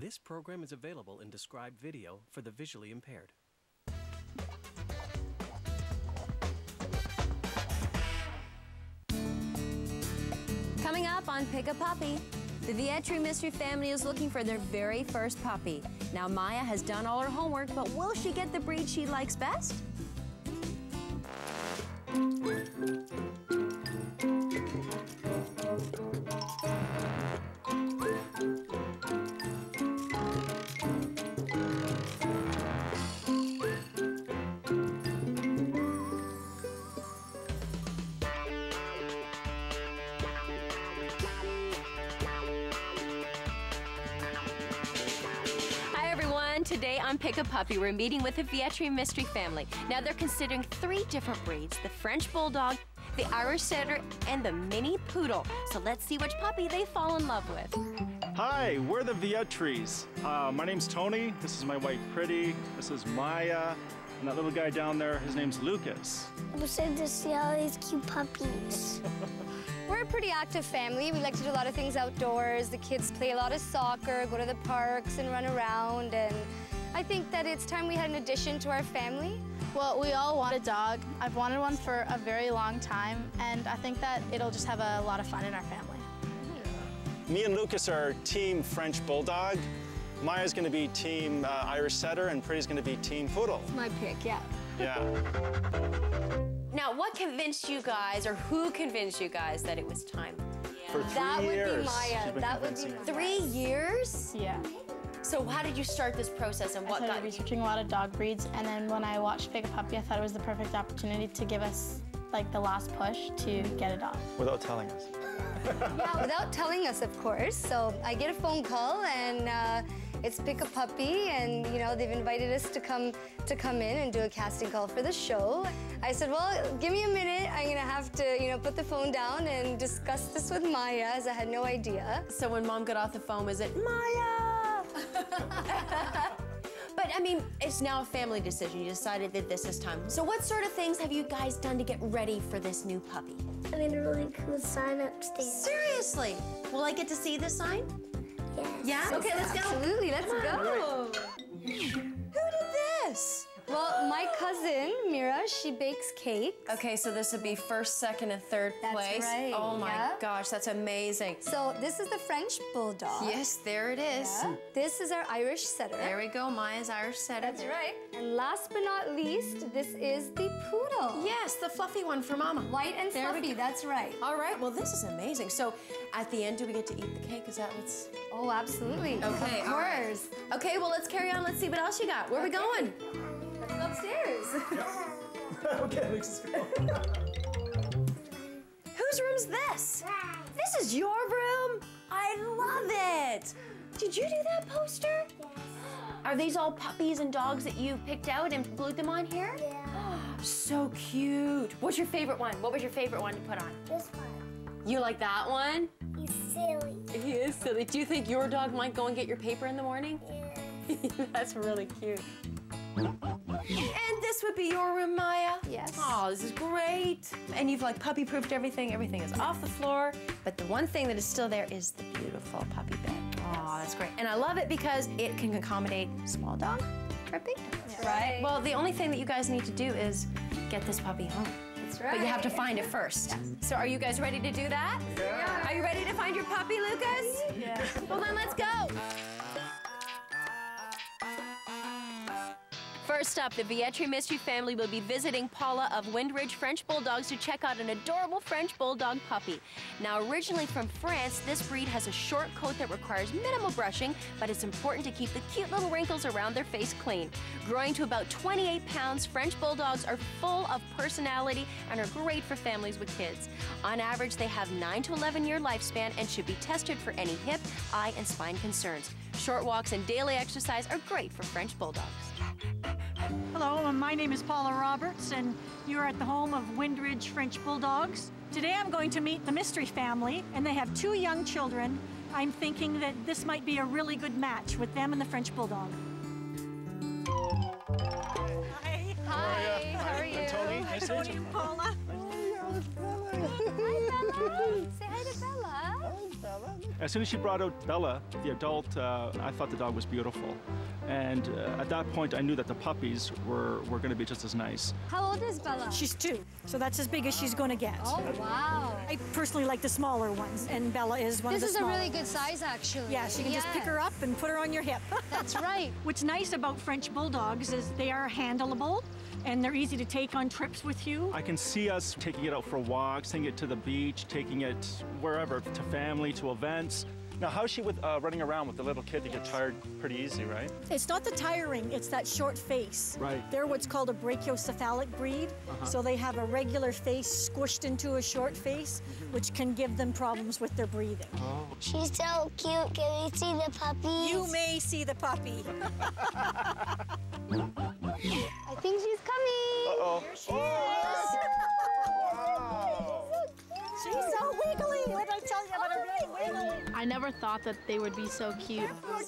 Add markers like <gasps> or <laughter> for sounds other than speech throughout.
This program is available in described video for the visually impaired. Coming up on Pick a Puppy, the Vietri Mistry family is looking for their very first puppy. Now, Maiya has done all her homework, but will she get the breed she likes best? A Puppy, we're meeting with the Vietri Mistry family. Now they're considering three different breeds: the French Bulldog, the Irish Setter, and the Mini Poodle. So let's see which puppy they fall in love with. Hi, we're the Vietries. Uh, my name's Tony. This is my wife, Priti. This is Maiya. And that little guy down there, his name's Lucas. I'm excited to see all these cute puppies. <laughs> We're a pretty active family. We like to do a lot of things outdoors. The kids play a lot of soccer, go to the parks and run around. And I think that it's time we had an addition to our family. Well, we all want a dog. I've wanted one for a very long time, and I think that it'll just have a lot of fun in our family. Me and Lucas are Team French Bulldog. Maiya's gonna be Team uh, Irish Setter, and Priti's gonna be Team Poodle. My pick, yeah. Yeah. Now, what convinced you guys, or who convinced you guys that it was time? For three That would be. Maiya. That would be convincing us. Three years? Yeah. So how did you start this process, and I what started got you? researching a lot of dog breeds, and then when I watched Pick a Puppy, I thought it was the perfect opportunity to give us like the last push to get it dog. Without telling us. <laughs> Yeah, without telling us, of course. So I get a phone call, and uh, it's Pick a Puppy, and you know they've invited us to come to come in and do a casting call for the show. I said, well, give me a minute. I'm gonna have to, you know, put the phone down and discuss this with Maiya, as I had no idea. So when mom got off the phone, was it Maiya? <laughs> but I mean, it's now a family decision. You decided that this is time. So what sort of things have you guys done to get ready for this new puppy? I made a really cool sign upstairs. Seriously? Will I get to see the sign? Yes. Yeah? Okay, let's go. Absolutely, let's go. Who did this? Well, my cousin Mira, she bakes cake. Okay, so this would be first, second, and third That's place. right, Oh my yeah. gosh, that's amazing. So this is the French bulldog. Yes, there it is. Yeah. This is our Irish setter. There we go, Maiya's Irish setter. That's right. And last but not least, this is the poodle. Yes, the fluffy one for Mama. White and There fluffy, that's right. All right, well, this is amazing. So, at the end, do we get to eat the cake? Is that what's. Oh, absolutely. Okay, of right. course. Okay, well, let's carry on. Let's see what else you got. Where are we going? Let's go upstairs. <laughs> okay, Lucas, go. <laughs> Whose room's this? This is your room? I love it. Did you do that poster? Yes. Are these all puppies and dogs that you picked out and glued them on here? Yeah. <gasps> So cute. What's your favorite one? What was your favorite one to put on? This one. You like that one? He's silly. He is silly. Do you think your dog might go and get your paper in the morning? Yeah. <laughs> That's really cute. Would be your room, Maiya? Yes. Oh, this is great. And you've like puppy proofed everything. Everything is off the floor. But the one thing that is still there is the beautiful puppy bed. Oh, that's great. And I love it because it can accommodate small dog or big dog. Right. Well, the only thing that you guys need to do is get this puppy home. That's right. But you have to find it first. So are you guys ready to do that? Yeah. Are you ready to find your puppy, Lucas? Yeah. Well, then let's go. First up, the Vietri Mistry family will be visiting Paula of Windridge French Bulldogs to check out an adorable French Bulldog puppy. Now, originally from France, this breed has a short coat that requires minimal brushing, but it's important to keep the cute little wrinkles around their face clean. Growing to about 28 pounds, French Bulldogs are full of personality and are great for families with kids. On average, they have 9 to 11 year lifespan and should be tested for any hip, eye, and spine concerns. Short walks and daily exercise are great for French Bulldogs. Hello, uh, my name is Paula Roberts, and you're at the home of Windridge French Bulldogs. Today I'm going to meet the mystery family, and they have two young children. I'm thinking that this might be a really good match with them and the French Bulldog. Hi. Hi, how are you? I'm Tony. Nice to meet Tony you. and Paula. Hi, Bella. <laughs> Say hi to Bella. As soon as she brought out Bella, the adult, uh, I thought the dog was beautiful. And uh, at that point, I knew that the puppies were, were going to be just as nice. How old is Bella? She's two, so that's as big as she's going to get. Oh, wow. I personally like the smaller ones, and Bella is one This of the This is a really good ones. size, actually. Yeah, she can just pick her up and put her on your hip. <laughs> That's right. What's nice about French Bulldogs is they are handleable and they're easy to take on trips with you. I can see us taking it out for walks, taking it to the beach, taking it wherever, to family, to events. Now, how's she with uh, running around with the little kid? They get tired pretty easy, right? It's not the tiring, it's that short face. Right. They're what's called a brachycephalic breed, so they have a regular face squished into a short face, which can give them problems with their breathing. She's so cute. Can we see the puppy? You may see the puppy. <laughs> I think she's coming. Uh-oh. She's so wiggly. What did I tell you about her being wiggly? I never thought that they would be so cute. Oh,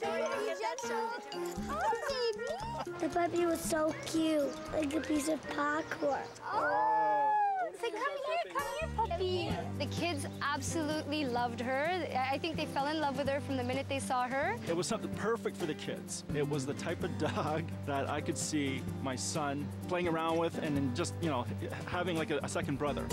the puppy was so cute, like a piece of popcorn. Oh. oh. Say, come here, come here, puppy. The kids absolutely loved her. I I think they fell in love with her from the minute they saw her. It was something perfect for the kids. It was the type of dog that I could see my son playing around with and then just, you know, having like a, a second brother.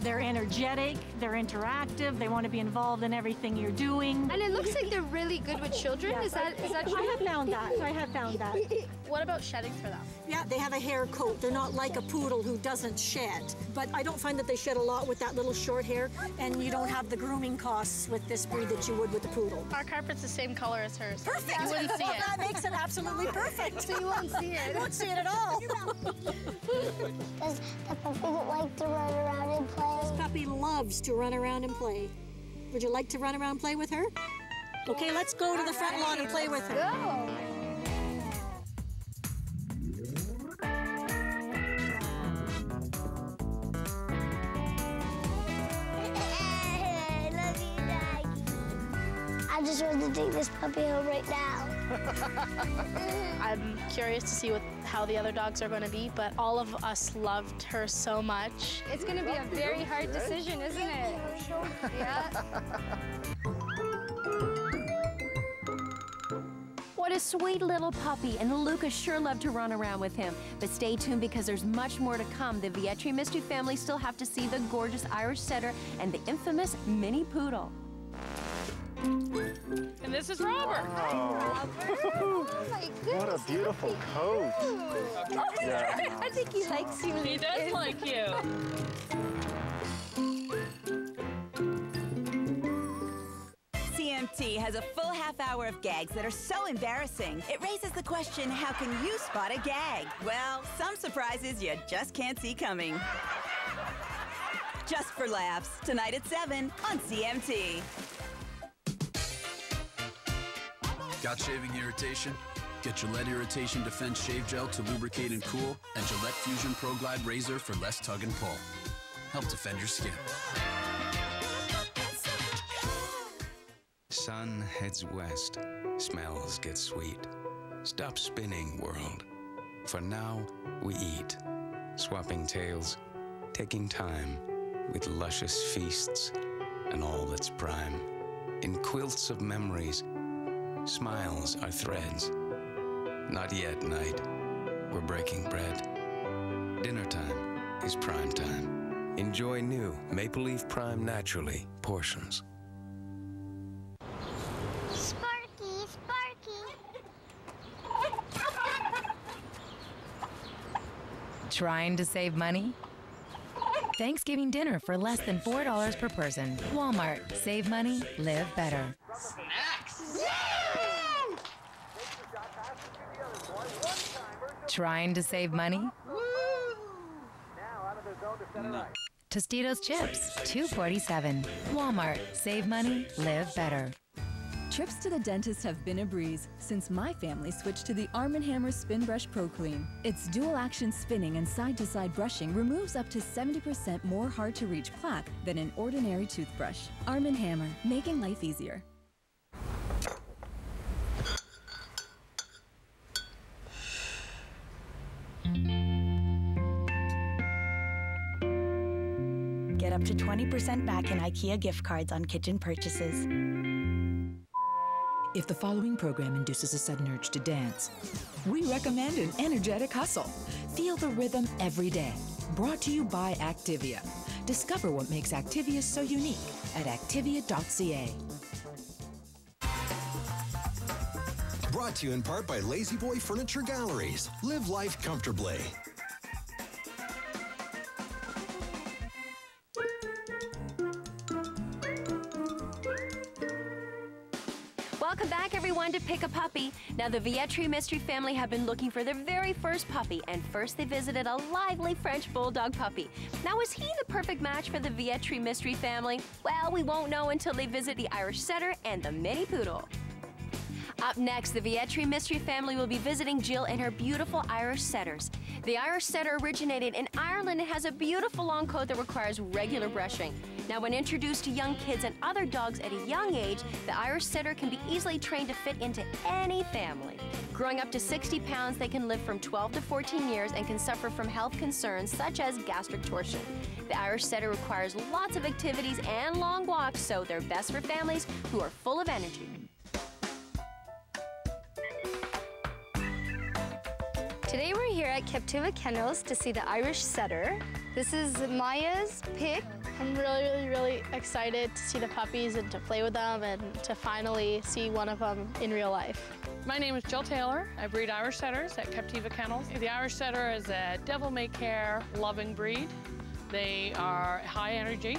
They're energetic, they're interactive, they want to be involved in everything you're doing. And it looks like they're really good with children. Is that is that true? I true? have found that. I have found that. <laughs> What about shedding for them? Yeah, they have a hair coat. They're not like a poodle who doesn't shed. But I don't find that they shed a lot with that little short hair, and you don't have the grooming costs with this breed that you would with the poodle. Our carpet's the same color as hers. Perfect. You wouldn't <laughs> see it. that makes it absolutely perfect. <laughs> So you won't see it. You won't see it at all. Does the puppy like to run around and play? This puppy loves to run around and play. Would you like to run around and play with her? Okay, let's go to the front lawn and play with her. Go. <laughs> I love you, Daddy. I just want to take this puppy home right now. <laughs> I'm curious to see what how the other dogs are going to be, but all of us loved her so much. It's gonna be a very hard decision, isn't it? <laughs> Yeah. What a sweet little puppy, and Lucas sure loved to run around with him. But stay tuned because there's much more to come. The Vietri Mistry family still have to see the gorgeous Irish setter and the infamous mini poodle. And this is Robert. Oh my goodness. What a beautiful coat. Yeah. <laughs> I think he likes you. He does like you. CMT has a full half hour of gags that are so embarrassing. It raises the question how can you spot a gag? Well, some surprises you just can't see coming. Just for laughs, tonight at 7 on CMT. Got shaving irritation? Get Gillette Irritation Defense Shave Gel to lubricate and cool, and Gillette Fusion Pro Glide Razor for less tug and pull. Help defend your skin. Sun heads west, smells get sweet. Stop spinning, world. For now, we eat, swapping tales, taking time with luscious feasts and all that's prime. In quilts of memories, smiles are threads. Not yet night, we're breaking bread. Dinner time is prime time. Enjoy new Maple Leaf Prime Naturally portions. Sparky, Sparky. Trying to save money? Thanksgiving dinner for less than $4 per person. Walmart. Save money, live better. Trying to save money? Tostitos chips, 247. Walmart. Save money, live better. Trips to the dentist have been a breeze since my family switched to the Arm & Hammer Spin Brush Pro Clean. Its dual action spinning and side-to-side brushing removes up to 70% more hard-to-reach plaque than an ordinary toothbrush. Arm & Hammer, making life easier. Get up to 20% 20% back in IKEA gift cards on kitchen purchases. If the following program induces a sudden urge to dance, we recommend an energetic hustle. Feel the rhythm every day. Brought to you by Activia. Discover what makes Activia so unique at activia.ca. Brought to you in part by La-Z-Boy Furniture Galleries. Live life comfortably. Now, the Vietri Mistry family have been looking for their very first puppy, and first they visited a lively French bulldog puppy. Now, is he the perfect match for the Vietri Mistry family? Well, we won't know until they visit the Irish setter and the mini poodle. Up next, the Vietri Mistry family will be visiting Jill and her beautiful Irish setters. The Irish setter originated in Ireland and has a beautiful long coat that requires regular brushing. Now, when introduced to young kids and other dogs at a young age, the Irish setter can be easily trained to fit into any family. Growing up to 60 pounds, they can live from 12 to 14 years and can suffer from health concerns such as gastric torsion. The Irish setter requires lots of activities and long walks, so they're best for families who are full of energy. Today we're here at Captiva Kennels to see the Irish Setter. This is Maiya's pick. I'm really, really, really excited to see the puppies and to play with them and to finally see one of them in real life. My name is Jill Taylor. I breed Irish Setters at Captiva Kennels. The Irish Setter is a devil-may-care loving breed. They are high energy.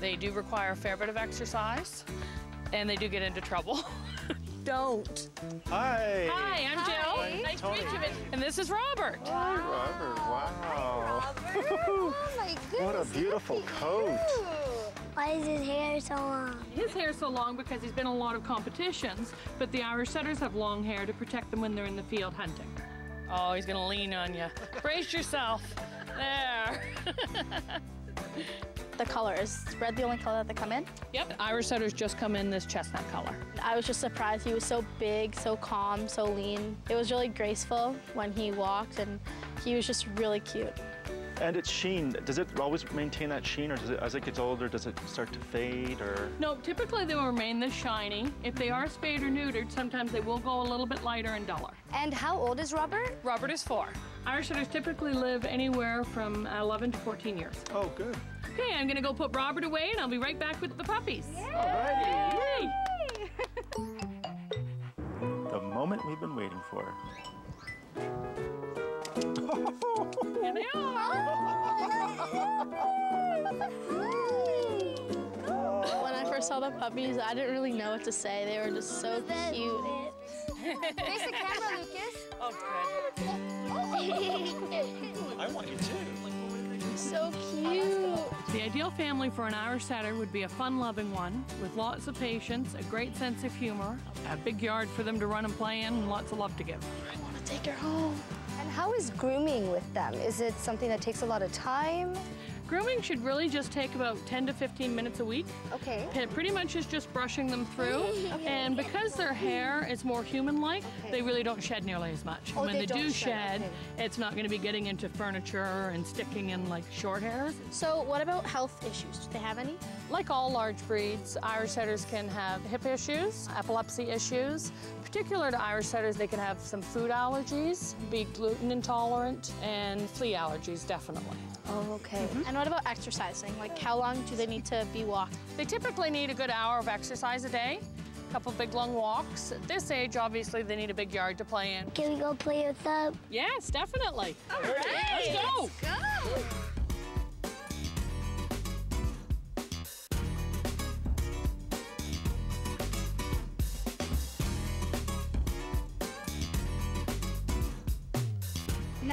They do require a fair bit of exercise, and they do get into trouble. <laughs> Don't. Hi. Hi, I'm Jill. Hi. Nice Tony. to meet you. And this is Robert. Hi, Robert. Wow. Oh my goodness. <laughs> What a beautiful coat. Why is his hair so long? His hair's so long because he's been in a lot of competitions, but the Irish setters have long hair to protect them when they're in the field hunting. Oh, he's gonna lean on you. Brace yourself. There. <laughs> The color is red the only color that they come in? Yep, Irish setters just come in this chestnut color. I was just surprised. He was so big, so calm, so lean. It was really graceful when he walked, and he was just really cute. And its sheen, does it always maintain that sheen or does it, as it gets older, does it start to fade or? No, typically they will remain this shiny. If they are spayed or neutered, sometimes they will go a little bit lighter and duller. And how old is Robert? Robert is four. Irish setters typically live anywhere from uh, 11 to 14 years. Oh, good. Okay, I'm gonna go put Robert away and I'll be right back with the puppies. Alrighty. Yay! The moment we've been waiting for. Here they are. <laughs> When I first saw the puppies, I didn't really know what to say. They were just so cute. Face the camera, Lucas. Oh, <laughs> I want you too. So cute. The ideal family for an Irish setter would be a fun-loving one with lots of patience, a great sense of humor, a big yard for them to run and play in, and lots of love to give. I want to take her home. And how is grooming with them? Is it something that takes a lot of time? Grooming should really just take about 10 to 15 minutes a week. Okay. It pretty much is just brushing them through. <laughs> And because their hair is more human-like, they really don't shed nearly as much. Oh, when they they, do don't shed, shed, it's not going to be getting into furniture and sticking in like short hairs. So what about health issues? Do they have any? Like all large breeds, Irish setters can have hip issues, epilepsy issues. Particular to Irish setters, they can have some food allergies, be gluten intolerant, and flea allergies, definitely. Oh, okay. Mm-hmm. And what about exercising? Like how long do they need to be walked? They typically need a good hour of exercise a day, a couple big long walks. At this age, obviously, they need a big yard to play in. Can we go play with them? Yes, definitely. All right. Let's go. Let's go.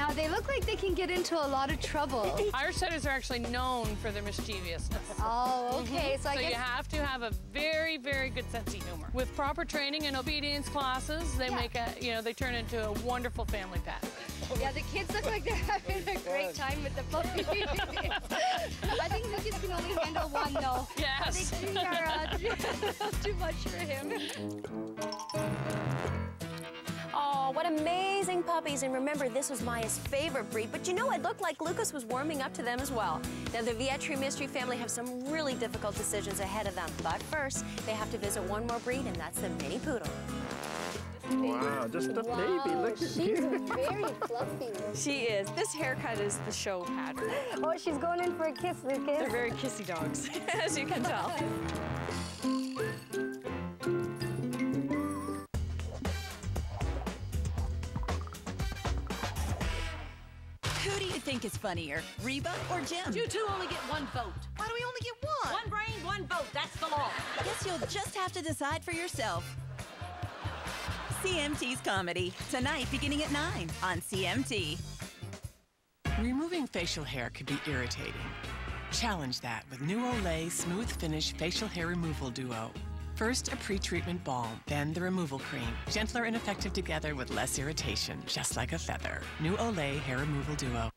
Now they look like they can get into a lot of trouble. <laughs> Irish setters are actually known for their mischievousness. Oh, okay. So I so guess you have to have a very, very good sense of humor. With proper training and obedience classes, they Yeah. make a, you know, they turn into a wonderful family pet. Yeah, the kids look like they're <laughs> having a great time with the puppy. <laughs> I think Lucas can only handle one though. Yes. I think three are uh, too much for him. What amazing puppies. And remember, this was Maiya's favorite breed, but you know, it looked like Lucas was warming up to them as well. Now, the Vietri Mistry family have some really difficult decisions ahead of them. But first, they have to visit one more breed, and that's the Mini Poodle. Wow, just a baby. Look at She's you. very fluffy. She is. This haircut is the show pattern. Oh, she's going in for a kiss, Lucas. They're very kissy dogs, <laughs> as you can tell. Think is funnier, Reba or Jim? You two only get one vote. Why do we only get one? One brain, one vote. That's the law. Guess you'll just have to decide for yourself. CMT's Comedy, tonight beginning at 9 on CMT. Removing facial hair can be irritating. Challenge that with new Olay Smooth Finish Facial Hair Removal Duo. First, a pre-treatment balm, then the removal cream. Gentler and effective together with less irritation, just like a feather. New Olay Hair Removal Duo.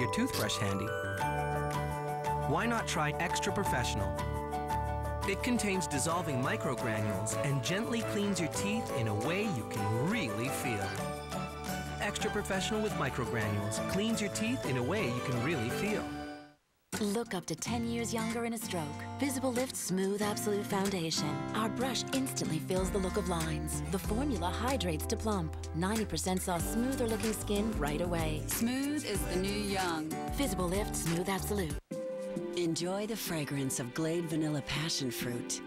Your toothbrush handy, why not try Extra Professional? It contains dissolving microgranules and gently cleans your teeth in a way you can really feel. Extra Professional with microgranules cleans your teeth in a way you can really feel. Look up to 10 years younger in a stroke. Visible Lift Smooth Absolute Foundation. Our brush instantly fills the look of lines. The formula hydrates to plump. 90% saw smoother looking skin right away. Smooth is the new young. Visible Lift Smooth Absolute. Enjoy the fragrance of Glade Vanilla Passion Fruit.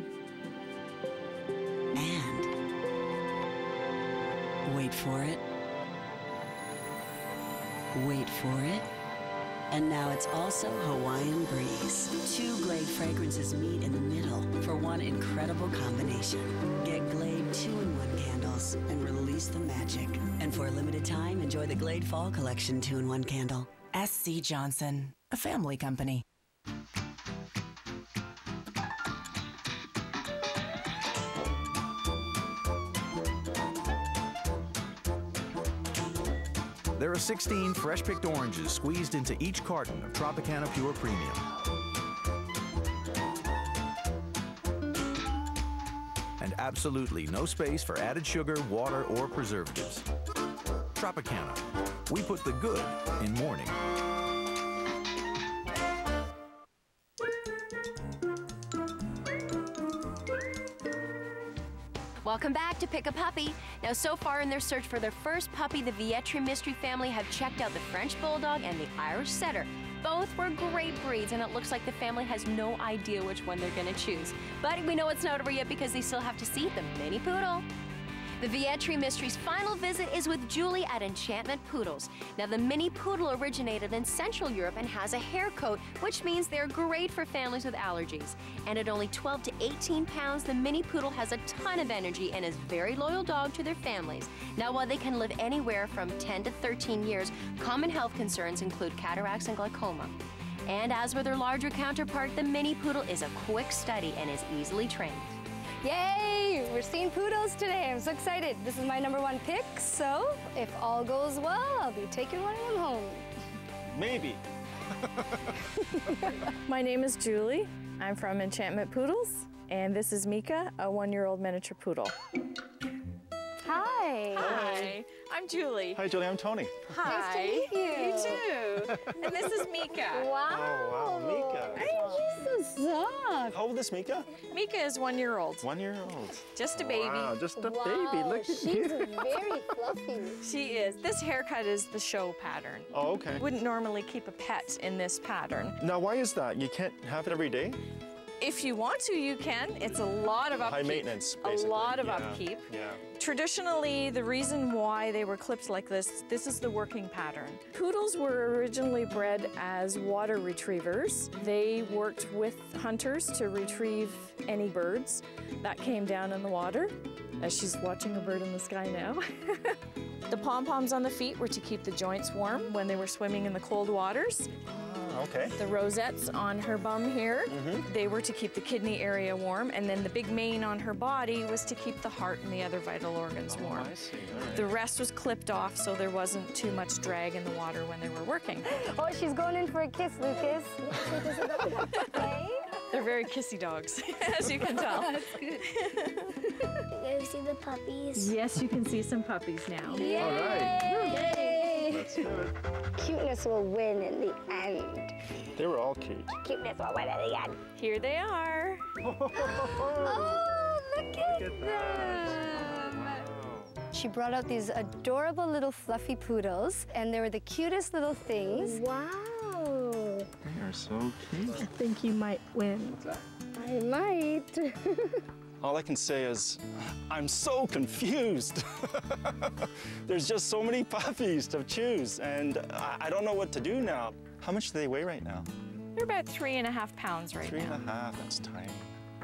And wait for it. Wait for it. And now it's also Hawaiian Breeze. Two Glade fragrances meet in the middle for one incredible combination. Get Glade two-in-one candles and release the magic. And for a limited time, enjoy the Glade Fall Collection two-in-one candle. SC Johnson, a family company. There are 16 fresh picked oranges squeezed into each carton of Tropicana Pure Premium. And absolutely no space for added sugar, water, or preservatives. Tropicana. We put the good in morning. Welcome back to Pick a Puppy. Now, so far in their search for their first puppy, the Vietri Mistry family have checked out the French Bulldog and the Irish Setter. Both were great breeds, and it looks like the family has no idea which one they're going to choose. But we know it's not over yet because they still have to see the Mini Poodle. The Vietri Mistry's final visit is with Julie at Enchantment Poodles. Now, the Mini Poodle originated in Central Europe and has a hair coat, which means they're great for families with allergies. And at only 12 to 18 pounds, the Mini Poodle has a ton of energy and is a very loyal dog to their families. Now, while they can live anywhere from 10 to 13 years, common health concerns include cataracts and glaucoma. And as with their larger counterpart, the Mini Poodle is a quick study and is easily trained. Yay! We're seeing poodles today. I'm so excited. This is my number one pick, so if all goes well, I'll be taking one of them home. Maybe. <laughs> My name is Julie. I'm from Enchantment Poodles, and this is Mika, a one-year-old miniature poodle. Hi. Hi. I'm Julie. Hi, Julie. I'm Tony. Hi. Nice to meet you. You too. and this is Mika. <laughs> Wow. Oh, wow, Mika. She's so soft. How old is Mika? Mika is one year old. One year old. Just a baby. Wow, just a Wow, baby. Look at she's you. very <laughs> fluffy. She is. This haircut is the show pattern. Oh, okay. Wouldn't normally keep a pet in this pattern. Now, why is that? You can't have it every day? If you want to, you can. It's a lot of upkeep. High maintenance, basically. A lot of Yeah, upkeep. Yeah. Traditionally, the reason why they were clipped like this, this is the working pattern. Poodles were originally bred as water retrievers. They worked with hunters to retrieve any birds that came down in the water, as she's watching a bird in the sky now. <laughs> the pom-poms on the feet were to keep the joints warm when they were swimming in the cold waters. Okay. The rosettes on her bum here, mm-hmm. they were to keep the kidney area warm, and then the big mane on her body was to keep the heart and the other vital organs oh, warm. I see. All right. The rest was clipped off so there wasn't too much drag in the water when they were working. <gasps> Oh, she's going in for a kiss, Lucas. <laughs> They're very kissy dogs, <laughs> as you can tell. Can <laughs> you see the puppies? Yes, you can see some puppies now. Yay! That's good. Cuteness will win in the end. They were all cute. Cuteness will win in the end. Here they are. <laughs> Oh, look at them. She brought out these adorable little fluffy poodles, and they were the cutest little things. Wow. They are so cute. I think you might win. I might. <laughs> All I can say is, <sighs> I'm so confused. <laughs> There's just so many puppies to choose, and I, I don't know what to do now. How much do they weigh right now? They're about three and a half pounds right Three now. and a half. That's tiny.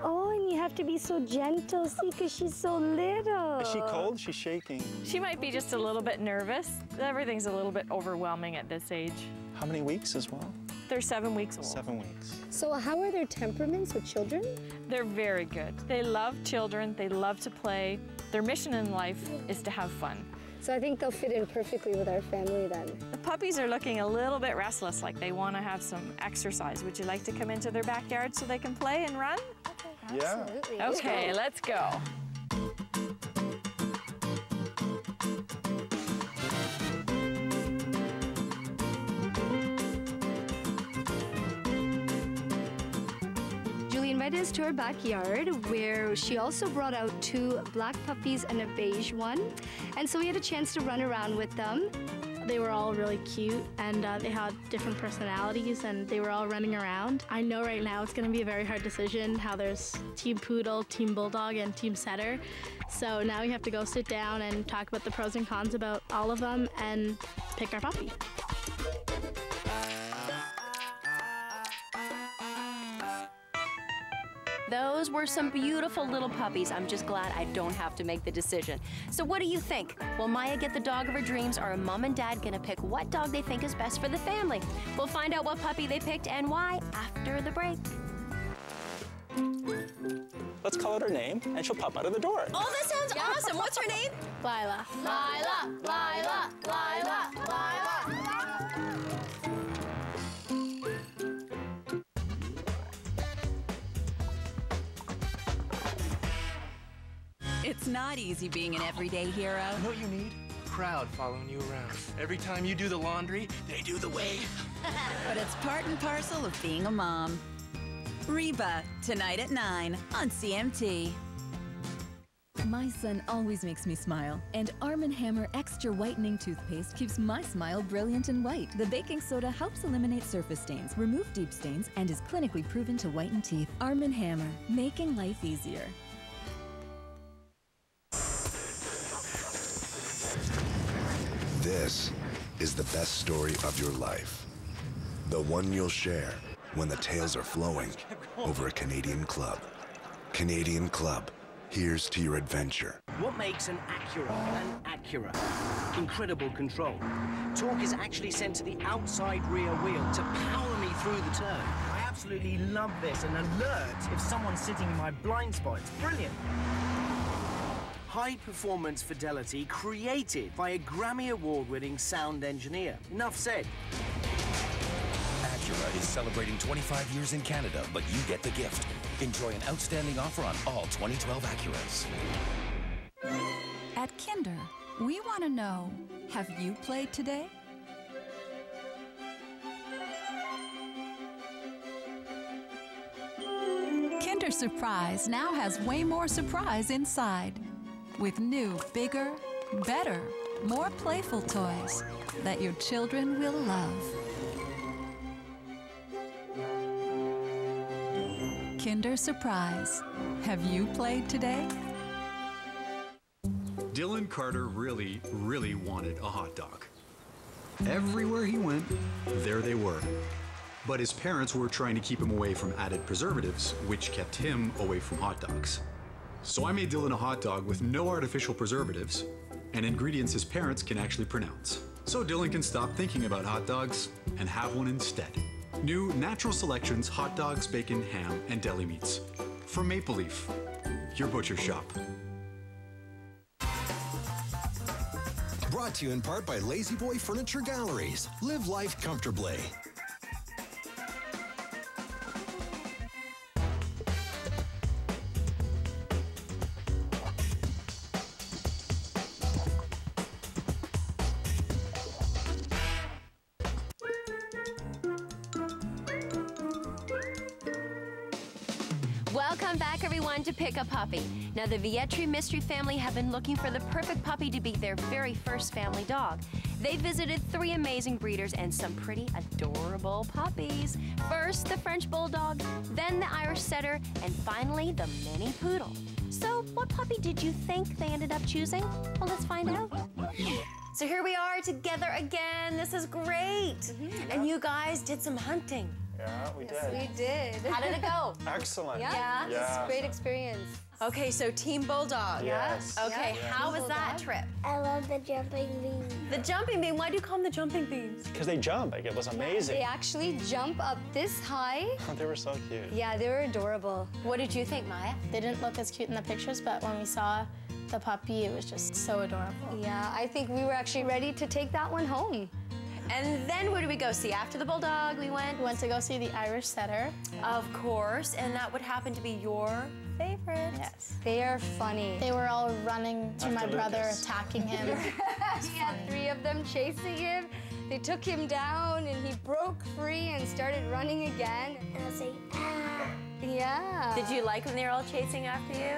Oh, and you have to be so gentle, see, because she's so little. Is she cold? She's shaking. She might be just a little bit nervous. Everything's a little bit overwhelming at this age. How many weeks as well? They're seven weeks old. Seven weeks. So how are their temperaments with children? They're very good. They love children. They love to play. Their mission in life is to have fun. So I think they'll fit in perfectly with our family then. The puppies are looking a little bit restless, like they want to have some exercise. Would you like to come into their backyard so they can play and run? Yeah. Absolutely. Okay, let's go. Us to her backyard where she also brought out two black puppies and a beige one. And so we had a chance to run around with them. They were all really cute and uh, they had different personalities and they were all running around. I know right now it's going to be a very hard decision how there's Team Poodle, Team Bulldog, and Team Setter. So now we have to go sit down and talk about the pros and cons about all of them and pick our puppy. Those were some beautiful little puppies. I'm just glad I don't have to make the decision. So what do you think? Will Maiya get the dog of her dreams or are mom and dad gonna pick what dog they think is best for the family? We'll find out what puppy they picked and why after the break. Let's call out her name, and she'll pop out of the door. Oh, that sounds awesome. What's her name? Lila. Lila, Lila, Lila, Lila. Not easy being an everyday hero. You know what you need? Crowd following you around. Every time you do the laundry, they do the wave. <laughs> But it's part and parcel of being a mom. Reba, tonight at 9 on CMT. My son always makes me smile, and Arm & Hammer Extra Whitening Toothpaste keeps my smile brilliant and white. The baking soda helps eliminate surface stains, remove deep stains, and is clinically proven to whiten teeth. Arm & Hammer, making life easier. This is the best story of your life. The one you'll share when the tales are flowing over a Canadian club. Canadian Club, here's to your adventure. What makes an Acura an Acura? Incredible control. Torque is actually sent to the outside rear wheel to power me through the turn. I absolutely love this. An alert if someone's sitting in my blind spot. It's brilliant. High performance fidelity created by a Grammy Award winning sound engineer. Enough said. Acura is celebrating 25 years in Canada, but you get the gift. Enjoy an outstanding offer on all 2012 Acuras. At Kinder, we want to know have you played today? Kinder Surprise now has way more surprise inside. With new, bigger, better, more playful toys that your children will love. Kinder Surprise. Have you played today? Dylan Carter really, really wanted a hot dog. Everywhere he went, there they were. But his parents were trying to keep him away from added preservatives, which kept him away from hot dogs. So I made Dylan a hot dog with no artificial preservatives and ingredients his parents can actually pronounce. So Dylan can stop thinking about hot dogs and have one instead. New Natural Selections hot dogs, bacon, ham, and deli meats. From Maple Leaf, your butcher shop. Brought to you in part by La-Z-Boy Furniture Galleries. Live life comfortably. The Vietri Mistry family have been looking for the perfect puppy to be their very first family dog. They visited three amazing breeders and some pretty adorable puppies. First, the French Bulldog, then the Irish Setter, and finally, the Mini Poodle. So, what puppy did you think they ended up choosing? Well, let's find out. So here we are together again. This is great. Mm-hmm. And you guys did some hunting. Yeah, we Yes, did. we did. How did it go? <laughs> Excellent. Yeah, Yeah. it's a great experience. Okay, so Team Bulldog. Yes. Okay, Yeah. how was that trip? I love the jumping beans. The jumping bean. Why do you call them the jumping beans? Because they jump. Like, it was amazing. They actually jump up this high. <laughs> they were so cute. Yeah, they were adorable. What did you think, Maiya? They didn't look as cute in the pictures, but when we saw the puppy, it was just so adorable. Yeah, I think we were actually ready to take that one home. And then where did we go see? After the Bulldog, we went? We went to go see the Irish Setter. Of course, and that would happen to be your favorite. Yes. They are funny. They were all running to my After brother, attacking him. <laughs> he had three of them chasing him. They took him down and he broke free and started running again. And I was like, ah. Yeah. Did you like when they were all chasing after you?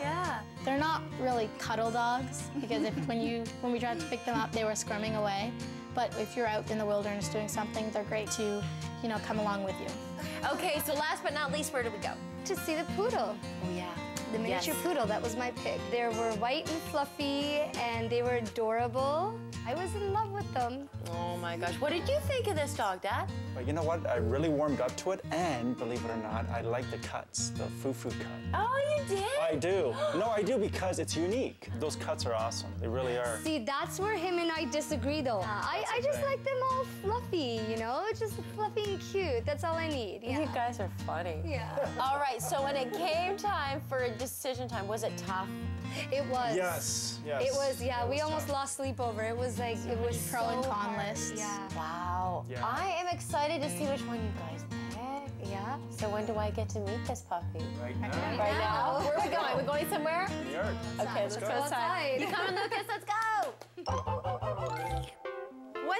Yeah. They're not really cuddle dogs because if when you when we tried to pick them up, they were squirming away. But if you're out in the wilderness doing something, they're great to, you know, come along with you. Okay, so last but not least, where do we go? To see the poodle. Oh, yeah. The miniature Yes. poodle, that was my pick. They were white and fluffy and they were adorable. I was in love with them. Oh my gosh. What did you think of this dog, Dad? But you know what? I really warmed up to it, and believe it or not, I like the cuts, the foo-foo cut. Oh, you did? I do. <gasps> No, I do because it's unique. Those cuts are awesome. They really are. See, that's where him and I disagree though. I, I just like them all fluffy, you know? Just fluffy and cute. That's all I need. Yeah. You guys are funny. Yeah. All right, so when it came time for a decision time, was it tough? It was. Yes, yes. It was, yeah. It we was almost tough. lost sleep over. It was like, it was pro so and con hard. lists. Yeah. Wow. Yeah. I am excited to see which one you guys pick. Yeah. So when do I get to meet this puppy? Right now. Right now? Where are we going? We're going somewhere? New York. Okay, let's go go outside. You coming, Lucas? Let's go! <laughs>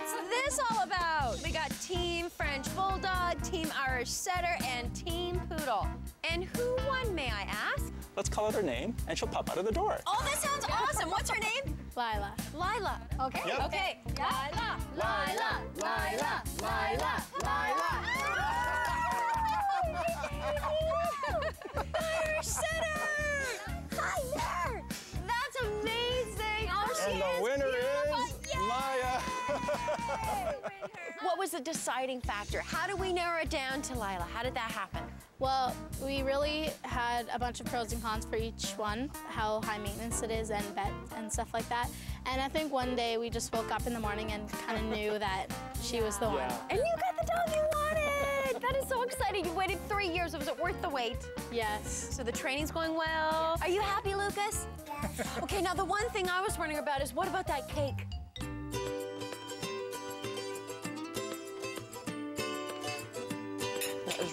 What's this all about? We got Team French Bulldog, Team Irish Setter, and Team Poodle. And who won, may I ask? Let's call out her name, and she'll pop out of the door. Oh, this sounds awesome. What's her name? Lila. Lila. Okay. Yep. Okay. Yeah. Lila, Lila, Lila, Lila, Lila. <laughs> Irish Setter! What was the deciding factor? How do we narrow it down to Lila? How did that happen? Well, we really had a bunch of pros and cons for each one, how high maintenance it is and vet and stuff like that. And I think one day we just woke up in the morning and kind of knew <laughs> that she was the one. Yeah. And you got the dog you wanted! That is so exciting. You waited three years. Was it worth the wait? Yes. So the training's going well. Are you happy, Lucas? Yes. okay, now the one thing I was wondering about is what about that cake?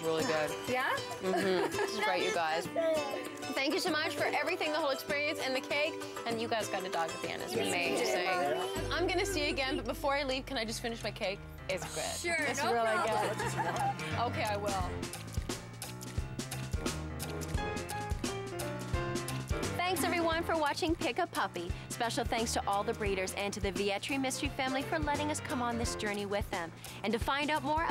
Really good. <laughs> Yeah? Mm-hmm. This is great, you guys. Thank you so much for everything, the whole experience, and the cake. And you guys got a dog at the end. It's amazing. I'm gonna see you again, but before I leave, can I just finish my cake? It's good. Sure, It's no really problem. good. Okay, I will. Thanks everyone for watching Pick a Puppy. Special thanks to all the breeders and to the Vietri Mistry family for letting us come on this journey with them. And to find out more